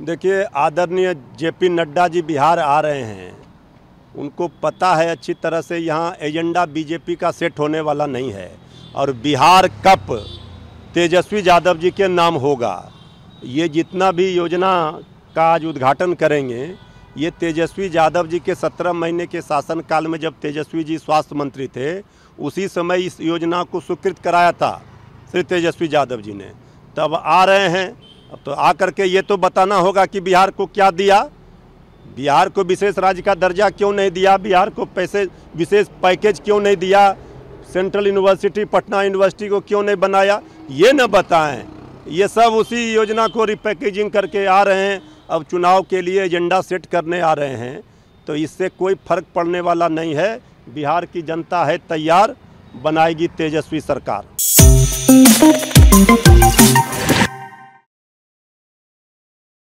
देखिए, आदरणीय जेपी नड्डा जी बिहार आ रहे हैं। उनको पता है अच्छी तरह से यहाँ एजेंडा बीजेपी का सेट होने वाला नहीं है। और बिहार कप तेजस्वी यादव जी के नाम होगा। ये जितना भी योजना का आज उद्घाटन करेंगे, ये तेजस्वी यादव जी के सत्रह महीने के शासनकाल में जब तेजस्वी जी स्वास्थ्य मंत्री थे, उसी समय इस योजना को स्वीकृत कराया था श्री तेजस्वी यादव जी ने। तब आ रहे हैं अब तो आ करके ये तो बताना होगा कि बिहार को क्या दिया। बिहार को विशेष राज्य का दर्जा क्यों नहीं दिया? बिहार को पैसे, विशेष पैकेज क्यों नहीं दिया? सेंट्रल यूनिवर्सिटी, पटना यूनिवर्सिटी को क्यों नहीं बनाया? ये न बताएँ। ये सब उसी योजना को रिपैकेजिंग करके आ रहे हैं। अब चुनाव के लिए एजेंडा सेट करने आ रहे हैं। तो इससे कोई फ़र्क पड़ने वाला नहीं है। बिहार की जनता है तैयार। बनाएगी तेजस्वी सरकार।